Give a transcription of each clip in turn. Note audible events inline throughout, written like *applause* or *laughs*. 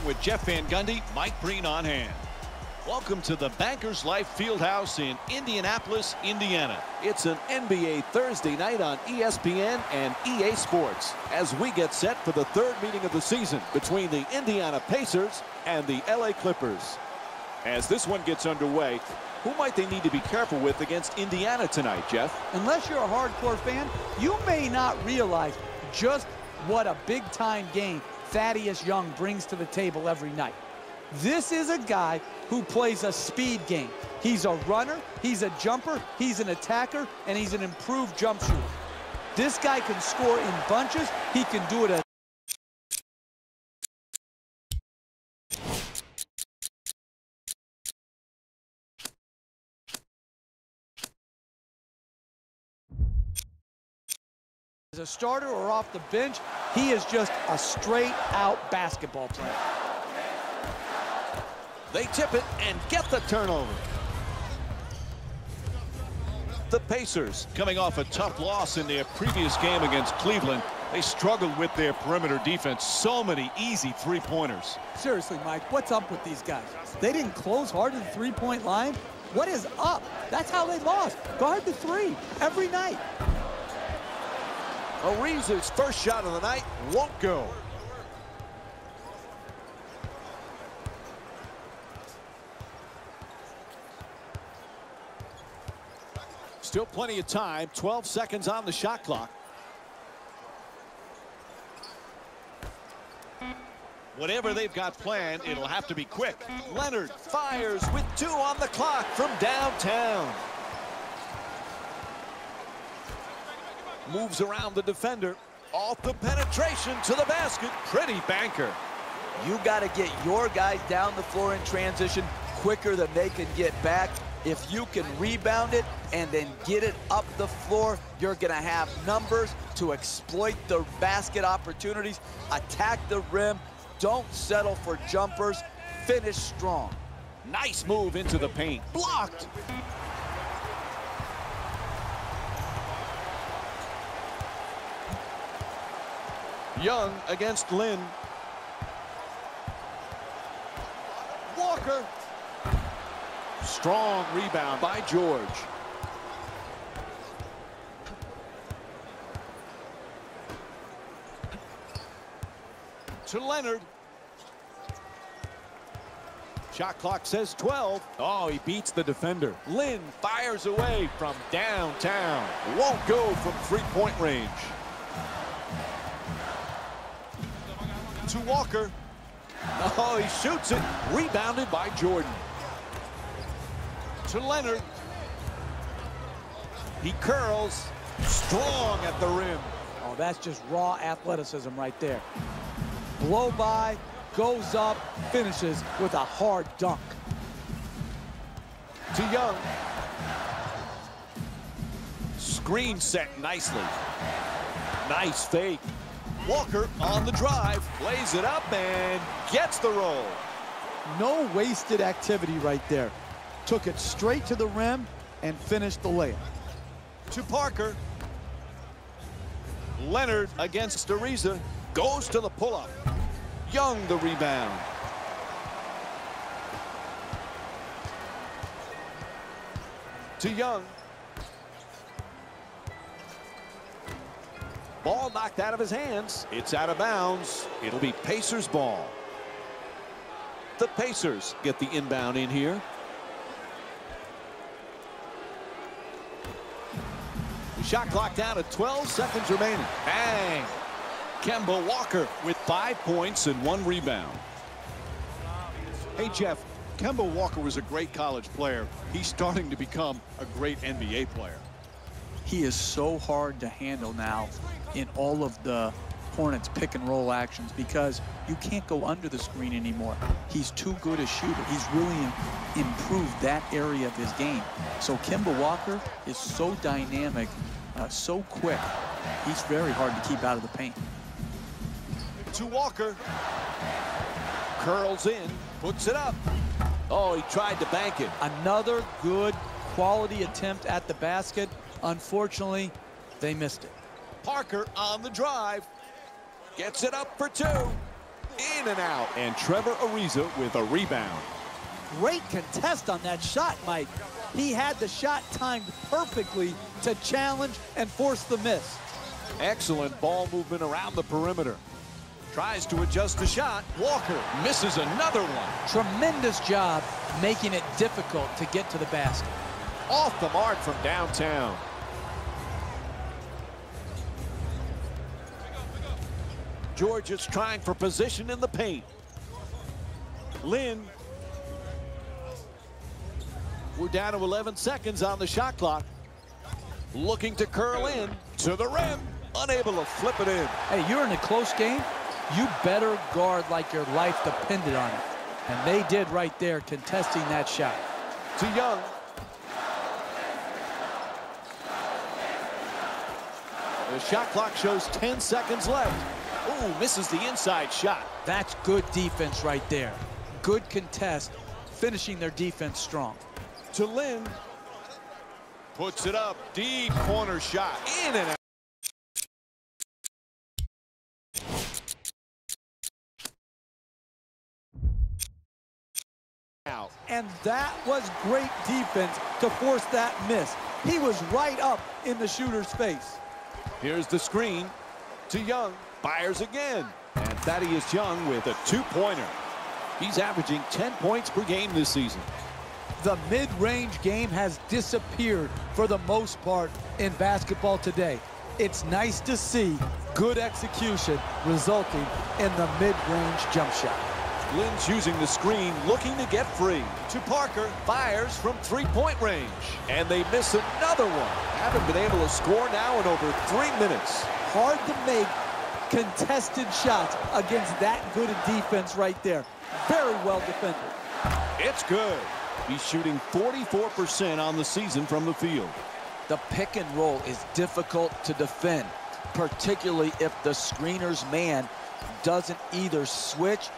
Along with Jeff Van Gundy, Mike Breen on hand. Welcome to the Bankers Life Fieldhouse in Indianapolis, Indiana. It's an NBA Thursday night on ESPN and EA Sports as we get set for the third meeting of the season between the Indiana Pacers and the LA Clippers. As this one gets underway, who might they need to be careful with against Indiana tonight, Jeff? Unless you're a hardcore fan, you may not realize just what a big-time game Thaddeus Young brings to the table every night. This is a guy who plays a speed game. He's a runner, he's a jumper, he's an attacker, and he's an improved jump shooter. This guy can score in bunches. He can do it a starter or off the bench, he is just a straight-out basketball player. They tip it and get the turnover. The Pacers, coming off a tough loss in their previous game against Cleveland, they struggled with their perimeter defense. So many easy three-pointers. Seriously, Mike, what's up with these guys? They didn't close hard at the three-point line? What is up? That's how they lost. Guard the three every night. Ariza's first shot of the night won't go. Still plenty of time. 12 seconds on the shot clock. Whatever they've got planned, it'll have to be quick. Leonard fires with two on the clock from downtown. Moves around the defender. Off the penetration to the basket. Pretty banker. You got to get your guys down the floor in transition quicker than they can get back. If you can rebound it and then get it up the floor, you're going to have numbers to exploit the basket opportunities, attack the rim, don't settle for jumpers, finish strong. Nice move into the paint. Blocked. Young against Lin. Walker. Strong rebound by George. To Leonard. Shot clock says 12. Oh, he beats the defender. Lin fires away from downtown. Won't go from three-point range. To Walker. Oh, he shoots it. Rebounded by Jordan. To Leonard. He curls. Strong at the rim. Oh, that's just raw athleticism right there. Blow by, goes up, finishes with a hard dunk. To Young. Screen set nicely. Nice fake. Walker on the drive, lays it up and gets the roll. No wasted activity right there. Took it straight to the rim and finished the layup. To Parker. Leonard against Ariza. Goes to the pull-up. Young the rebound. To Young. Ball knocked out of his hands. It's out of bounds. It'll be Pacers ball. The Pacers get the inbound in here. The shot clock down to 12 seconds remaining. Bang! Kemba Walker with five points and one rebound. Hey, Jeff, Kemba Walker was a great college player. He's starting to become a great NBA player. He is so hard to handle now in all of the Hornets pick and roll actions because you can't go under the screen anymore. He's too good a shooter. He's really improved that area of his game. So Kemba Walker is so dynamic, uh, so quick. He's very hard to keep out of the paint. To Walker. Curls in, puts it up. Oh, he tried to bank it. Another good quality attempt at the basket. Unfortunately, they missed it. Parker on the drive. Gets it up for two. in and out. And Trevor Ariza with a rebound. Great contest on that shot, Mike. He had the shot timed perfectly to challenge and force the miss. Excellent ball movement around the perimeter. Tries to adjust the shot. Walker misses another one. Tremendous job making it difficult to get to the basket. Off the mark from downtown. George is trying for position in the paint. Lin. We're down to 11 seconds on the shot clock. Looking to curl in to the rim. Unable to flip it in. Hey, you're in a close game. You better guard like your life depended on it. And they did right there, contesting that shot. To Young. The shot clock shows 10 seconds left. Ooh, misses the inside shot. That's good defense right there. Good contest, finishing their defense strong. To Lin. Puts it up. Deep corner shot. In and out. Out. And that was great defense to force that miss. He was right up in the shooter's face. Here's the screen to Young. Fires again. And Thaddeus Young with a two-pointer. He's averaging 10 points per game this season. The mid-range game has disappeared for the most part in basketball today. It's nice to see good execution resulting in the mid-range jump shot. Lin's using the screen, looking to get free. To Parker, fires from three-point range. And they miss another one. Haven't been able to score now in over three minutes. Hard to make contested shots against that good a defense right there. Very well defended. It's good. He's shooting 44% on the season from the field. The pick and roll is difficult to defend, particularly if the screener's man doesn't either switch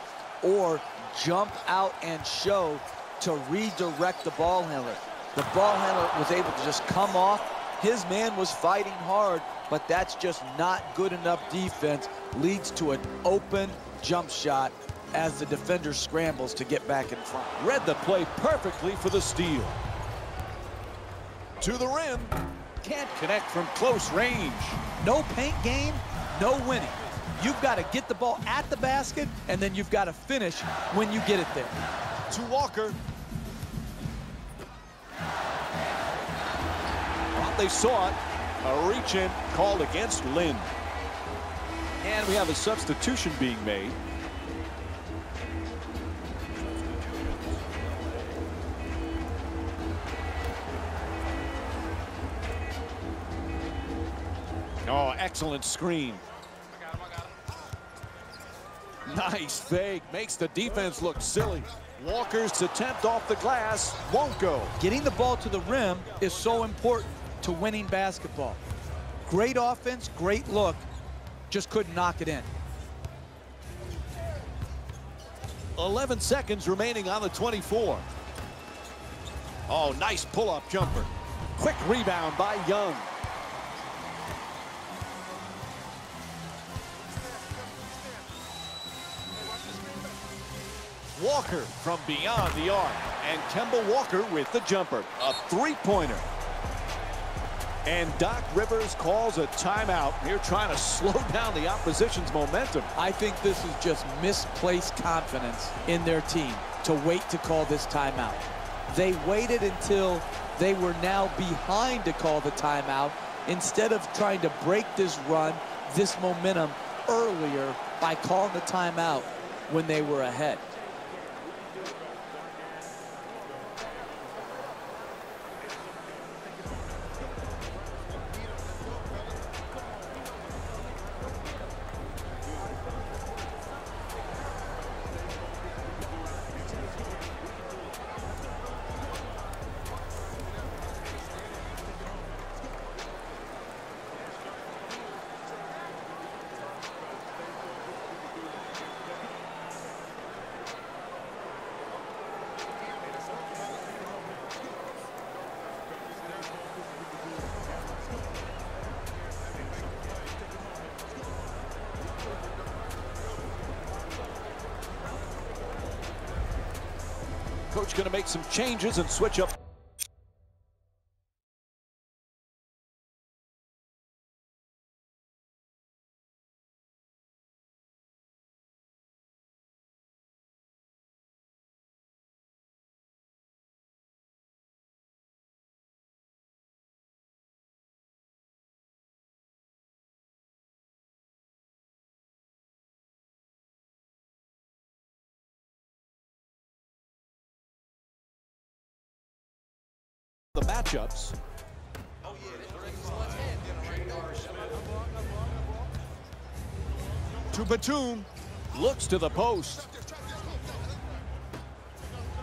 or jump out and show to redirect the ball handler. The ball handler was able to just come off. His man was fighting hard, but that's just not good enough defense. Leads to an open jump shot as the defender scrambles to get back in front. Read the play perfectly for the steal. To the rim. Can't connect from close range. No paint game, no winning. You've got to get the ball at the basket, and then you've got to finish when you get it there. To Walker. They saw it. A reach-in called against Lin. And we have a substitution being made. Oh, excellent screen. Nice fake. Makes the defense look silly. Walker's attempt off the glass won't go. Getting the ball to the rim is so important to winning basketball. Great offense, great look, just couldn't knock it in. 11 seconds remaining on the 24. Oh, nice pull-up jumper. Quick rebound by Young. Walker from beyond the arc. And Kemba Walker with the jumper. A three-pointer. And Doc Rivers calls a timeout. Here trying to *laughs* slow down the opposition's momentum. I think this is just misplaced confidence in their team to wait to call this timeout. They waited until they were now behind to call the timeout instead of trying to break this run, this momentum earlier by calling the timeout when they were ahead. Coach going to make some changes and switch up. Matchups. To Batum. Looks to the post.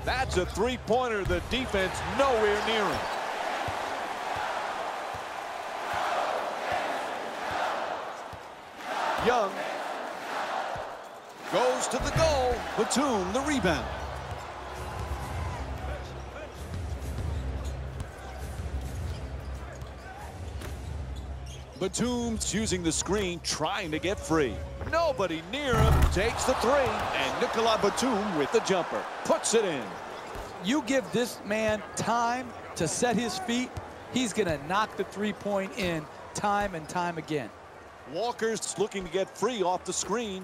That's a three-pointer. The defense nowhere near him. Young goes to the goal. Batum the rebound. Batum's using the screen, trying to get free. Nobody near him. Takes the three. And Nicola Batum with the jumper. Puts it in. You give this man time to set his feet, he's going to knock the three-point in time and time again. Walker's looking to get free off the screen.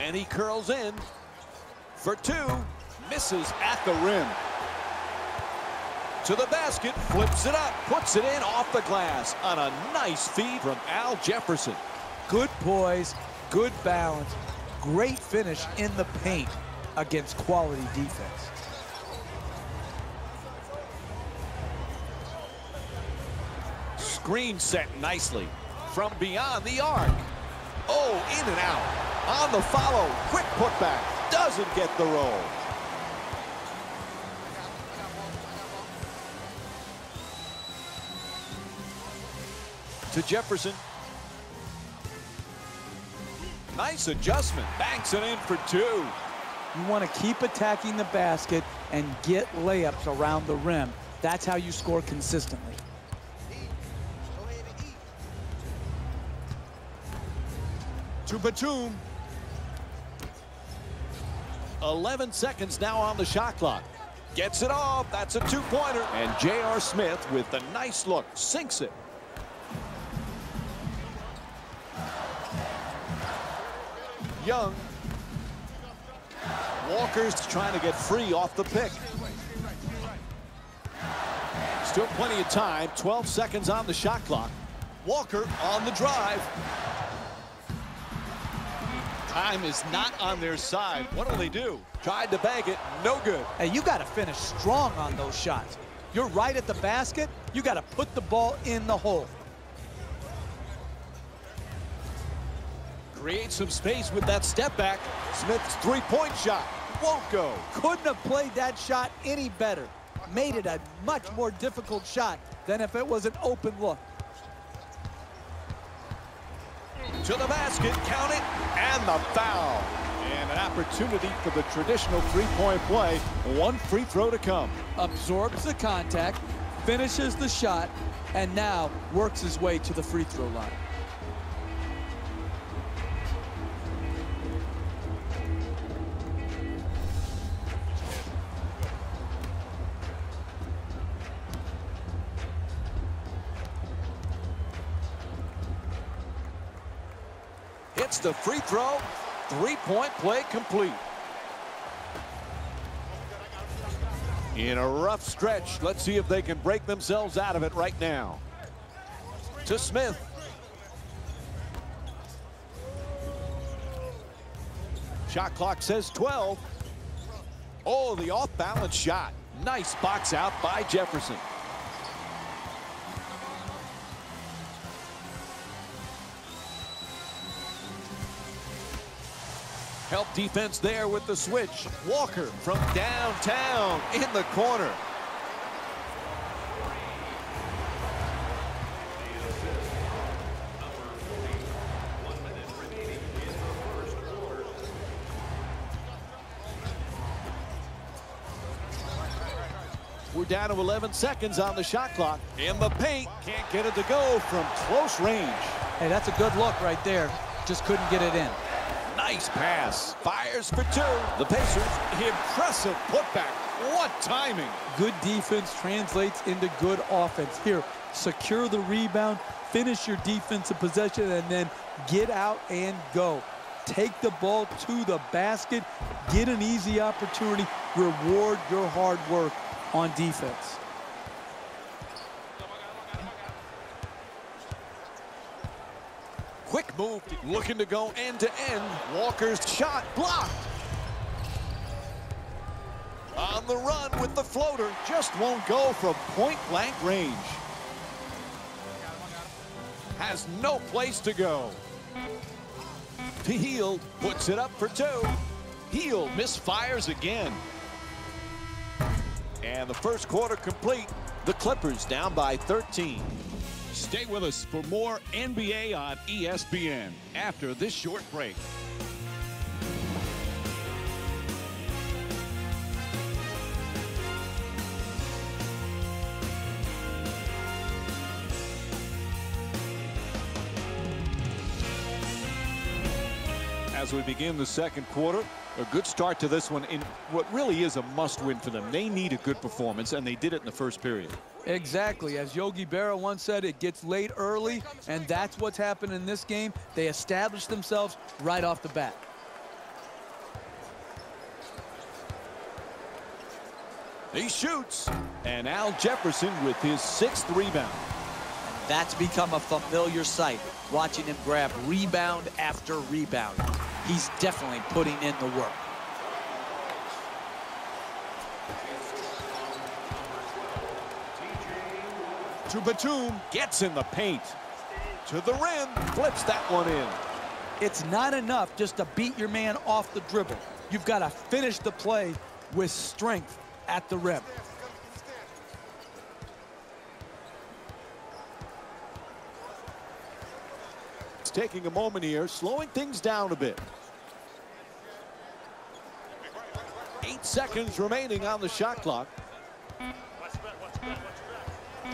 And he curls in for two. Misses at the rim to the basket, flips it up, puts it in off the glass on a nice feed from Al Jefferson. Good poise, good balance, great finish in the paint against quality defense. Screen set nicely from beyond the arc. Oh, in and out. On the follow, quick putback. Doesn't get the roll. To Jefferson. Nice adjustment. Banks it in for two. You want to keep attacking the basket and get layups around the rim. That's how you score consistently. To Batum. 11 seconds now on the shot clock. Gets it off. That's a two-pointer. And J.R. Smith with the nice look. Sinks it. Young. Walker's trying to get free off the pick. Still plenty of time. 12 seconds on the shot clock. Walker on the drive. Time is not on their side. What do they do? Tried to bank it. No good. Hey, you got to finish strong on those shots. You're right at the basket. You got to put the ball in the hole. Create some space with that step back. Smith's three-point shot won't go. Couldn't have played that shot any better. Made it a much more difficult shot than if it was an open look. To the basket, count it, and the foul. And an opportunity for the traditional three-point play. One free throw to come. Absorbs the contact, finishes the shot, and now works his way to the free throw line. Hits the free throw. Three-point play complete. In a rough stretch. Let's see if they can break themselves out of it right now. To Smith. Shot clock says 12. Oh, the off-balance shot. Nice box out by Jefferson. Help defense there with the switch. Walker from downtown in the corner. We're down to 11 seconds on the shot clock. In the paint, can't get it to go from close range. Hey, that's a good look right there. Just couldn't get it in Nice pass. Fires for two. The Pacers, impressive putback. What timing. Good defense translates into good offense. Here, secure the rebound, finish your defensive possession, and then get out and go. Take the ball to the basket, get an easy opportunity, reward your hard work on defense. Quick move, looking to go end to end. Walker's shot blocked. On the run with the floater, just won't go from point blank range. Has no place to go. Hield puts it up for two. Hield misfires again. And the first quarter complete. The Clippers down by 13. Stay with us for more NBA on ESPN after this short break. As we begin the second quarter, a good start to this one in what really is a must-win for them. They need a good performance, and they did it in the first period. Exactly. As Yogi Berra once said, it gets late early, and that's what's happened in this game. They established themselves right off the bat. He shoots, and Al Jefferson with his sixth rebound. That's become a familiar sight, watching him grab rebound after rebound. He's definitely putting in the work. To Batum, gets in the paint. To the rim, flips that one in. It's not enough just to beat your man off the dribble. You've got to finish the play with strength at the rim. Taking a moment here, slowing things down a bit. Eight seconds remaining on the shot clock.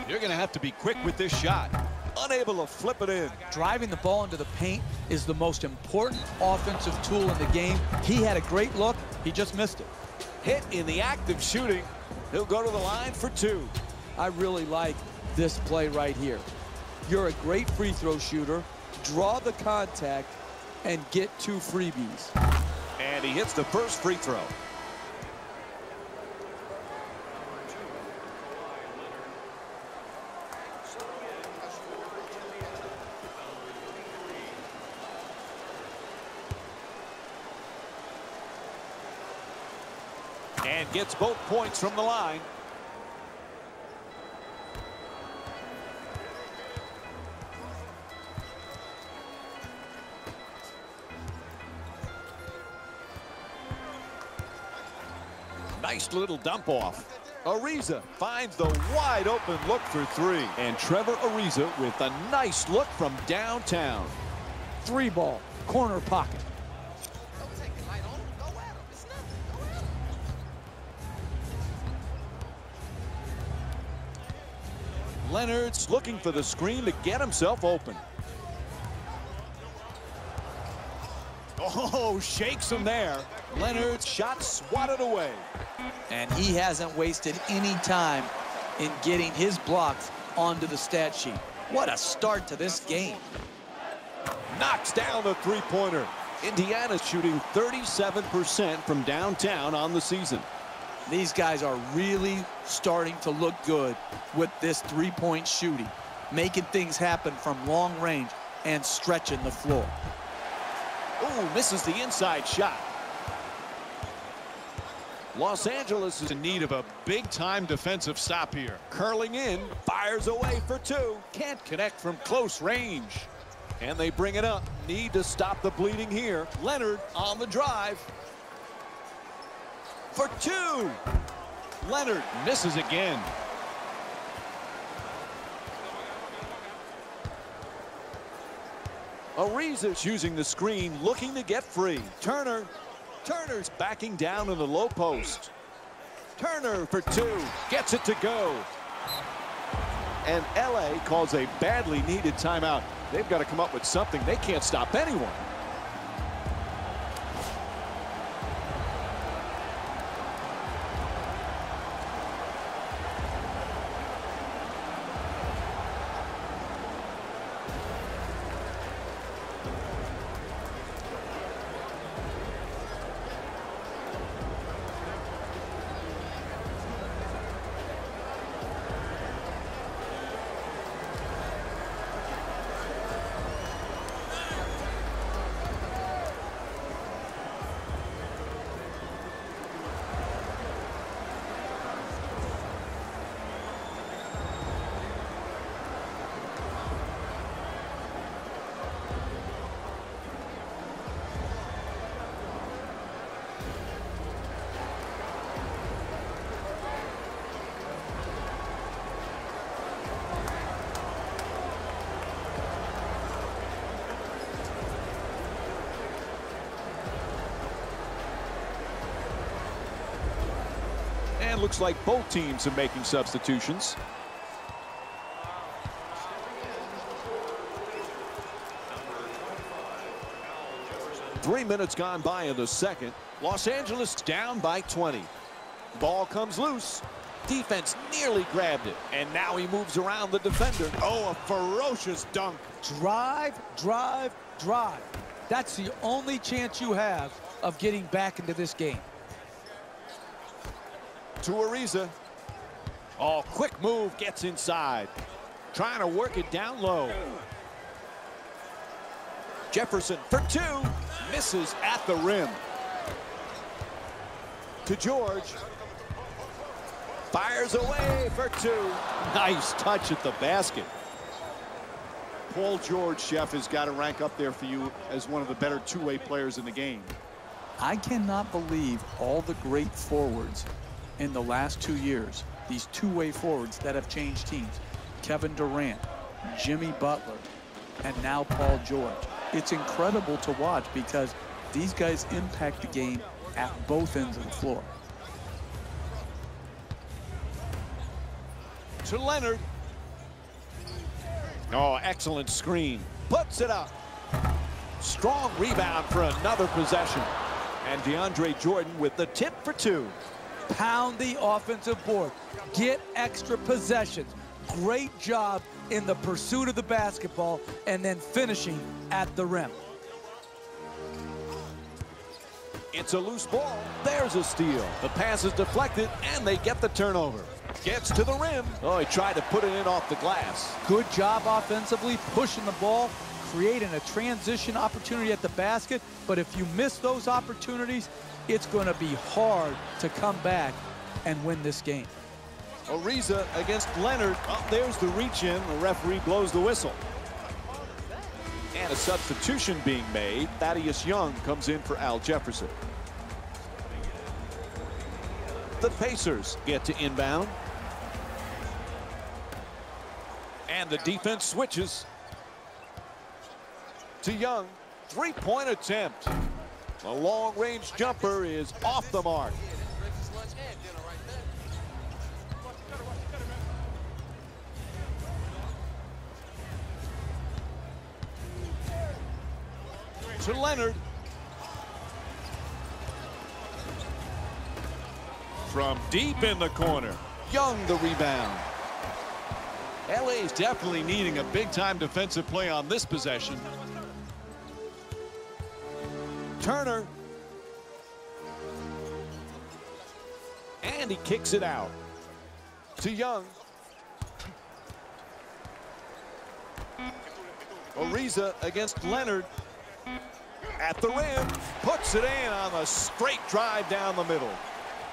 You're going to have to be quick with this shot. Unable to flip it in. Driving the ball into the paint is the most important offensive tool in the game. He had a great look. He just missed it. Hit in the act of shooting. He'll go to the line for two. I really like this play right here. You're a great free throw shooter. Draw the contact and get two freebies. And he hits the first free throw. And gets both points from the line. Nice little dump off. Ariza finds the wide open look for three. And Trevor Ariza with a nice look from downtown. Three ball, corner pocket. Leonard's looking for the screen to get himself open. Oh, shakes him there. Leonard's shot swatted away. And he hasn't wasted any time in getting his blocks onto the stat sheet. What a start to this game. Knocks down the three-pointer. Indiana shooting 37% from downtown on the season. These guys are really starting to look good with this three-point shooting, making things happen from long range and stretching the floor. Ooh, misses the inside shot. Los Angeles is in need of a big-time defensive stop here. Curling in, fires away for two. Can't connect from close range. And they bring it up. Need to stop the bleeding here. Leonard on the drive. For two. Leonard misses again. Ariza's using the screen, looking to get free. Turner. Turner's backing down in the low post. Turner for two. Gets it to go. And L.A. calls a badly needed timeout. They've got to come up with something. They can't stop anyone. Looks like both teams are making substitutions. Three minutes gone by in the second. Los Angeles down by 20. Ball comes loose. Defense nearly grabbed it. And now he moves around the defender. Oh, a ferocious dunk. Drive, drive, drive. That's the only chance you have of getting back into this game. To Ariza. Oh, quick move gets inside. Trying to work it down low. Jefferson for two. Misses at the rim. To George. Fires away for two. Nice touch at the basket. Paul George, Jeff, has got to rank up there for you as one of the better two-way players in the game. I cannot believe all the great forwards in the last two years, these two-way forwards that have changed teams. Kevin Durant, Jimmy Butler, and now Paul George. It's incredible to watch because these guys impact the game at both ends of the floor. To Leonard. Oh, excellent screen. Puts it up. Strong rebound for another possession. And DeAndre Jordan with the tip for two. Pound the offensive board. Get extra possessions. Great job in the pursuit of the basketball and then finishing at the rim. It's a loose ball. There's a steal. The pass is deflected, and they get the turnover. Gets to the rim. Oh, he tried to put it in off the glass. Good job offensively, pushing the ball, creating a transition opportunity at the basket. But if you miss those opportunities, it's going to be hard to come back and win this game. Ariza against Leonard. Oh, there's the reach in. The referee blows the whistle. And a substitution being made. Thaddeus Young comes in for Al Jefferson. The Pacers get to inbound. And the defense switches to Young. Three-point attempt. The long-range jumper is off the mark. To Leonard. From deep in the corner. Young the rebound. LA is definitely needing a big-time defensive play on this possession. Turner. And he kicks it out. To Young. Ariza against Leonard. At the rim. Puts it in on a straight drive down the middle.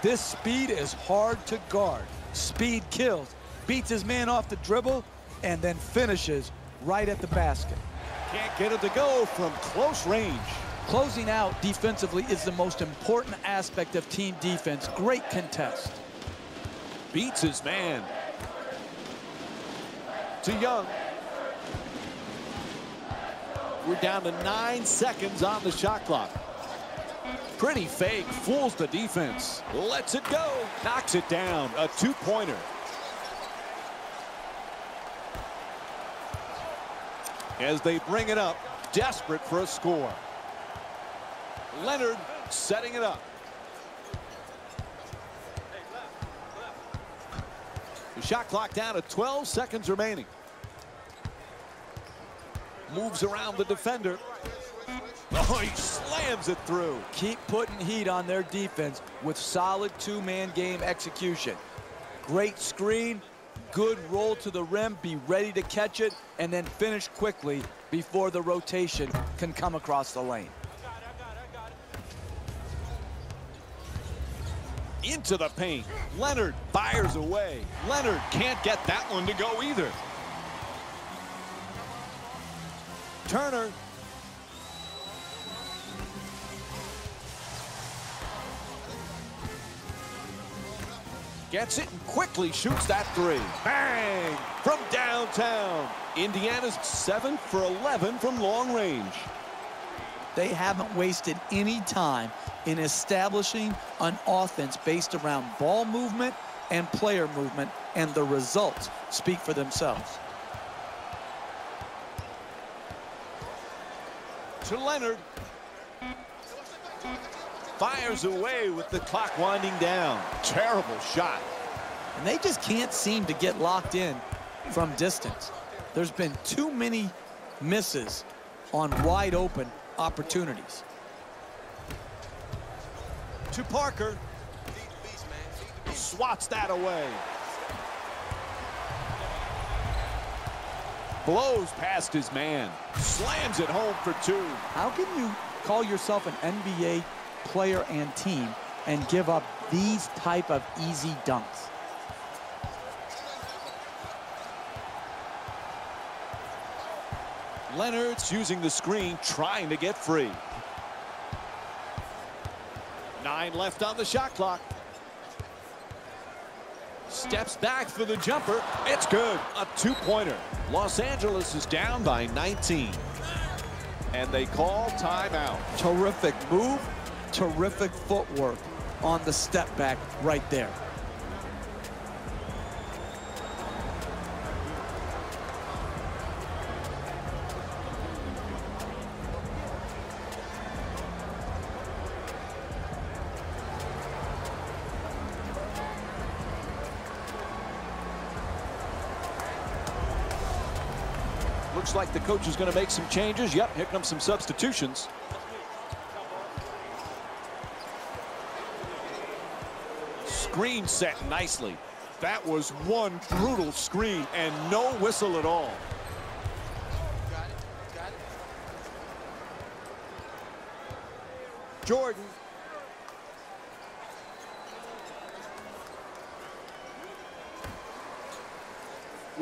This speed is hard to guard. Speed kills. Beats his man off the dribble and then finishes right at the basket. Can't get it to go from close range. Closing out defensively is the most important aspect of team defense. Great contest. Beats his man. To Young. We're down to nine seconds on the shot clock. Pretty fake, fools the defense. Lets it go, knocks it down. A two-pointer. As they bring it up, desperate for a score. Leonard setting it up. The shot clock down to 12 seconds remaining. Moves around the defender. Oh, he slams it through. Keep putting heat on their defense with solid two-man game execution. Great screen, good roll to the rim, be ready to catch it, and then finish quickly before the rotation can come across the lane. Into the paint. Leonard fires away. Leonard can't get that one to go either. Turner. Gets it and quickly shoots that three. Bang! From downtown. Indiana's 7 for 11 from long range. They haven't wasted any time in establishing an offense based around ball movement and player movement, and the results speak for themselves. To Leonard. Fires away with the clock winding down. Terrible shot. And they just can't seem to get locked in from distance. There's been too many misses on wide open opportunities. To Parker. Swats that away. Blows past his man. Slams it home for two. How can you call yourself an NBA player and team and give up these type of easy dunks? Leonard's using the screen, trying to get free. Nine left on the shot clock. Steps back for the jumper. It's good. A two-pointer. Los Angeles is down by 19. And they call timeout. Terrific move, terrific footwork on the step back right there. Looks like the coach is going to make some changes. Yep, here comes some substitutions. Screen set nicely. That was one brutal screen and no whistle at all. Jordan.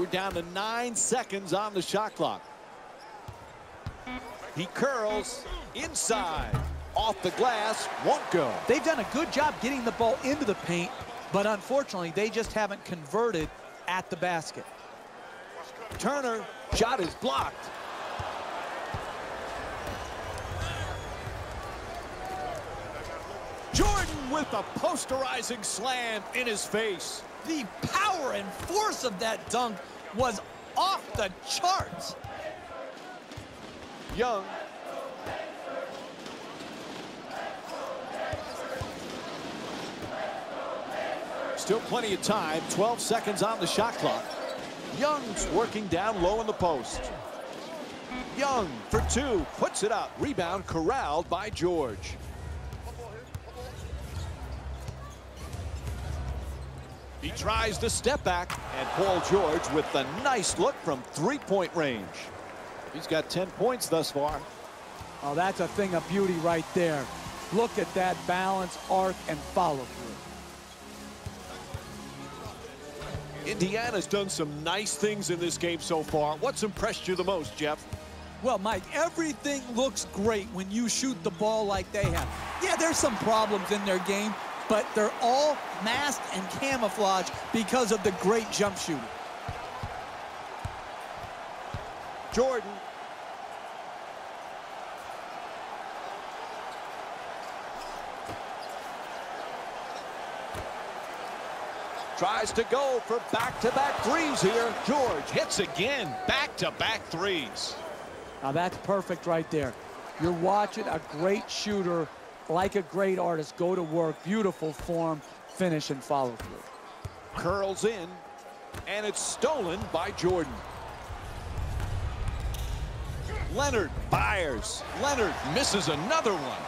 We're down to nine seconds on the shot clock. He curls inside. Off the glass, won't go. They've done a good job getting the ball into the paint, but unfortunately, they just haven't converted at the basket. Turner, shot is blocked. Jordan with a posterizing slam in his face. The power and force of that dunk was off the charts. Young. Still plenty of time. 12 seconds on the shot clock. Young's working down low in the post. Young for two. Puts it up. Rebound corralled by George. He tries to step back, and Paul George with the nice look from three-point range. He's got 10 points thus far. Oh, that's a thing of beauty right there. Look at that balance, arc, and follow through. Indiana's done some nice things in this game so far. What's impressed you the most, Jeff? Well, Mike, everything looks great when you shoot the ball like they have. Yeah, there's some problems in their game, but they're all masked and camouflaged because of the great jump shooting. Jordan. Tries to go for back-to-back -back threes here. George hits again. Back-to-back -back threes. Now that's perfect right there. You're watching a great shooter like a great artist go to work. Beautiful form, finish, and follow through. Curls in, and it's stolen by Jordan. Leonard fires. Leonard misses another one.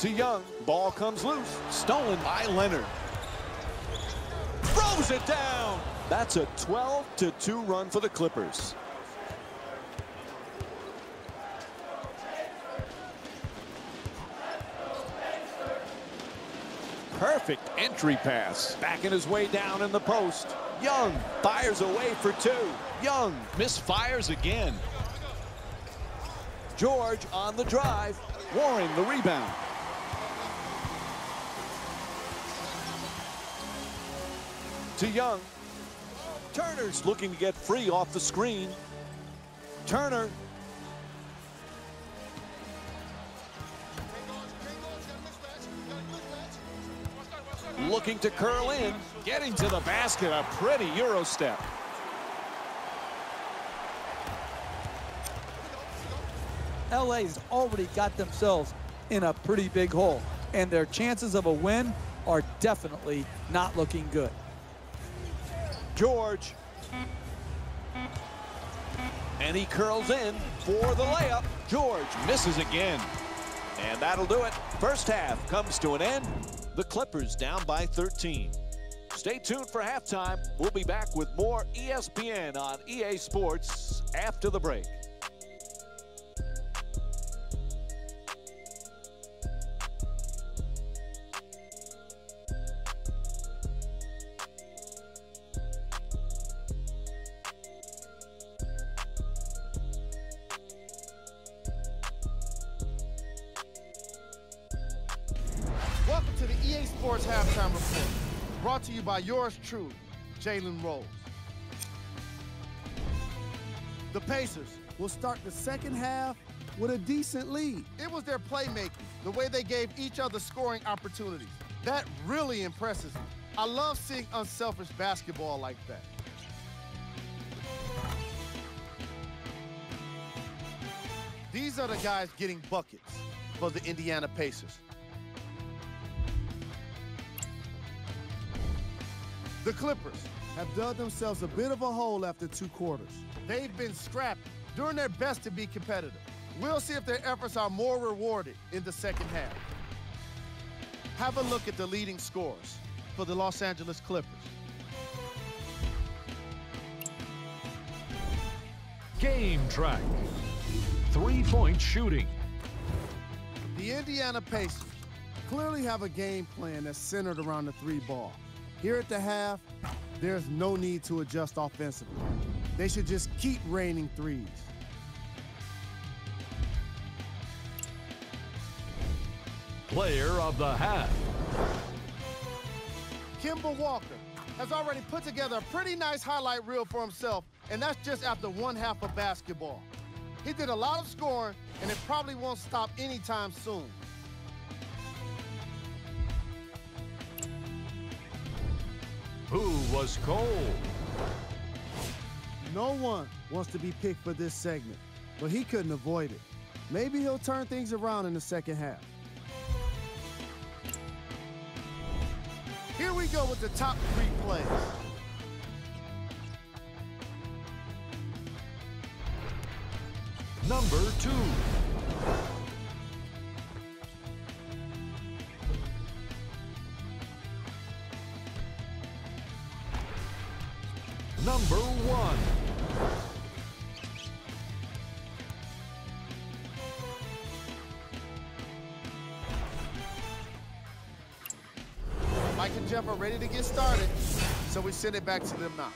To Young. Ball comes loose. Stolen by Leonard. Throws it down. That's a 12 to 2 run for the Clippers. Perfect entry pass. Backing his way down in the post. Young fires away for two. Young misfires again. George on the drive. Warren the rebound. To Young. Turner's looking to get free off the screen. Turner looking to curl in. Getting to the basket, a pretty Euro step. LA's already got themselves in a pretty big hole, and their chances of a win are definitely not looking good. George. And he curls in for the layup. George misses again. And that'll do it. First half comes to an end. The Clippers down by 13. Stay tuned for halftime. We'll be back with more ESPN on EA Sports after the break. Yours truly, Jalen Rose. The Pacers will start the second half with a decent lead. It was their playmaking, the way they gave each other scoring opportunities. That really impresses me. I love seeing unselfish basketball like that. These are the guys getting buckets for the Indiana Pacers. The Clippers have dug themselves a bit of a hole after two quarters. They've been scrappy, doing their best to be competitive. We'll see if their efforts are more rewarded in the second half. Have a look at the leading scores for the Los Angeles Clippers. Game track. Three-point shooting. The Indiana Pacers clearly have a game plan that's centered around the three ball. Here at the half, there's no need to adjust offensively. They should just keep raining threes. Player of the half. Kemba Walker has already put together a pretty nice highlight reel for himself, and that's just after one half of basketball. He did a lot of scoring, and it probably won't stop anytime soon. Who was cold? No one wants to be picked for this segment, but he couldn't avoid it. Maybe he'll turn things around in the second half. Here we go with the top three plays. Number two. Number one. Mike and Jeff are ready to get started, so we send it back to them now.